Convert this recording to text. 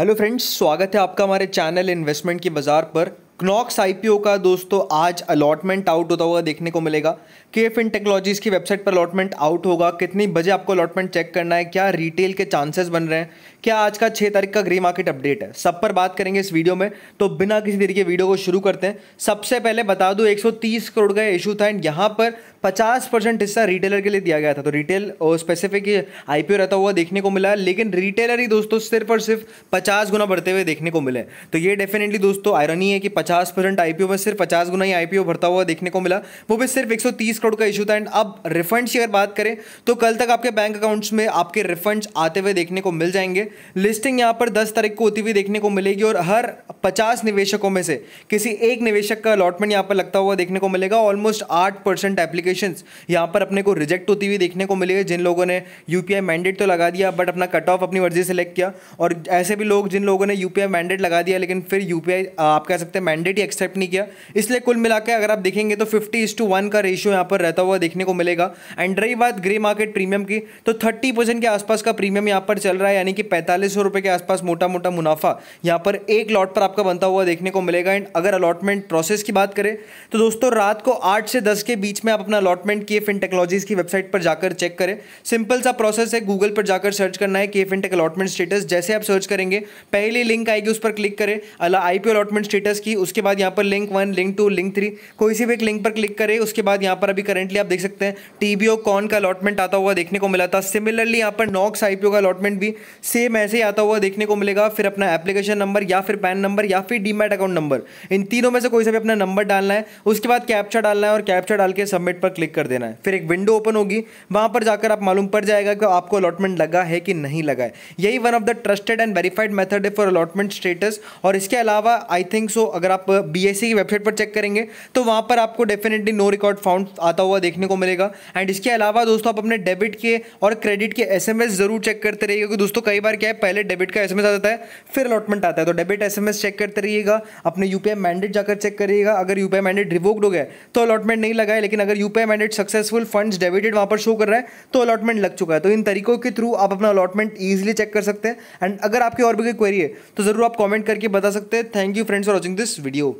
Hello friends स्वागत है आपका हमारे चैनल इन्वेस्टमेंट की बाज़ार पर। क्नॉक्स आईपीओ का दोस्तों, आज अलॉटमेंट आउट होता हुआ देखने को मिलेगा। के एफ़ इन टेक्नोलॉजीज़ की वेबसाइट पर अलॉटमेंट आउट होगा। कितनी बजे आपको अलॉटमेंट चेक करना है? क्या रिटेल के चांसेस बन रहे हैं? क्या आज का छः तारीख का ग्रे मार्केट अपडेट है? सब पर बात करेंगे इस वीडियो में। तो बिना किसी तरीके वीडियो को शुरू करते हैं। सबसे पहले बता दूँ 130 करोड़ का इशू था एंड यहाँ पर 50 परसेंट हिस्सा रिटेलर के लिए दिया गया था। तो रिटेल और स्पेसिफिक आईपीओ रहता हुआ देखने को मिला, लेकिन रिटेलर ही दोस्तों सिर्फ़ और सिर्फ़ पचास गुना बढ़ते हुए देखने को मिले। तो ये डेफिनेटली दोस्तों आयरनी है कि पचास परसेंट आईपीओ में सिर्फ़ पचास गुना ही आईपीओ भरता हुआ देखने को मिला। वो भी सिर्फ़ एक सौ तीस करोड़ का इशू था। एंड अब रिफंड्स की अगर बात करें तो कल तक आपके बैंक अकाउंट्स में आपके रिफंड्स आते हुए देखने को मिल जाएँगे। लिस्टिंग यहाँ पर दस तारीख को होती हुई देखने को मिलेगी और हर पचास निवेशकों में से किसी एक निवेशक का अलॉटमेंट यहाँ पर लगता हुआ देखने को मिलेगा। ऑलमोस्ट आठ परसेंट एप्लीकेशन यहाँ पर अपने को रिजेक्ट होती हुई देखने को मिलेगी जिन लोगों ने यूपीआई मैंडेट तो लगा दिया बट अपना कट ऑफ़ अपनी मर्ज़ी सेलेक्ट किया। और ऐसे भी लोग जिन लोगों ने यूपीआई मैंडेट लगा दिया, लेकिन फिर यूपीआई आप कह सकते हैं मैंडेट ही एक्सेप्ट नहीं किया। इसलिए कुल मिलाकर अगर आप देखेंगे तो फिफ्टी इस टू वन का रेशियो यहाँ पर रहता हुआ देखने को मिलेगा। एंड रही बात ग्रे मार्केट प्रीमियम की तो थर्टी परसेंट के आसपास का प्रीमियम यहाँ पर चल रहा है, यानी कि पैंतालीस सौ रुपये के आसपास मोटा मोटा मुनाफा यहाँ पर एक लॉट पर आपका बनता हुआ देखने को मिलेगा। एंड अगर अलॉटमेंट प्रोसेस की बात करें तो दोस्तों रात को आठ से दस के बीच में आप अपना अलॉटमेंट के फिन टेक्नोलॉजीज़ की वेबसाइट पर जाकर चेक करें। सिंपल सा प्रोसेस है गूगल पर जाकर सर्च करना है के फिन टेक अलॉटमेंट स्टेटस जैसे आप सर्च करेंगे, पहली लिंक आएगी, उस पर क्लिक करें। अला आईपीओ अलॉटमेंट स्टेटस की उसके बाद यहाँ पर link one link two link three कोई सी भी एक लिंक पर क्लिक करें, उसके बाद यहाँ पर अभी करेंटली आप देख सकते हैं टीबीओ कॉन का अलॉटमेंट आता हुआ देखने को मिला था। सिमिलरली यहाँ पर नॉक्स आईपीओ का अलॉटमेंट भी सेम ऐसे ही आता हुआ देखने को मिलेगा। फिर अपना एप्लीकेशन नंबर या फिर पैन नंबर या फिर डीमैट अकाउंट नंबर इन तीनों में से कोई सा भी अपना नंबर डालना है, उसके बाद कैप्चा डालना है और कैप्चा डाल के सबमिट पर क्लिक कर देना है। फिर एक विंडो ओपन होगी, वहाँ पर जाकर आप मालूम पड़ जाएगा कि आपको अलॉटमेंट लगा है कि नहीं लगा है। यही one of the trusted and verified method है फॉर अलॉटमेंट स्टेटस और इसके अलावा आई थिंक सो अगर आप बी की वेबसाइट पर चेक करेंगे तो वहाँ पर आपको डेफिनेटली नो रिकॉर्ड फाउंड आता हुआ देखने को मिलेगा। एंड इसके अलावा दोस्तों, आप अपने डेबिट के और क्रेडिट के एसएमएस ज़रूर चेक करते रहिए क्योंकि दोस्तों, कई बार क्या है, पहले डेबिट का एसएमएस आ जाता है, फिर अलॉटमेंट आता है। तो डेबिट एसएमएस चेक करते रहिएगा, अपने यूपीआई मैंडेट जाकर चेक करिएगा। अगर यूपीआई मैंडेट रिवोक्ड हो गया तो अलॉटमेंट नहीं लगा है लेकिन अगर UPI mandate successful funds debited वहाँ पर शो कर रहा है तो अलॉटमेंट लग चुका है। तो इन तरीकों के थ्रू आप अपना अलॉटमेंट ईजिली चेक कर सकते हैं। एंड अगर आपकी और भी कोई क्वेरी है तो ज़रूर आप कॉमेंट करके बता सकते हैं। Thank you friends for watching this video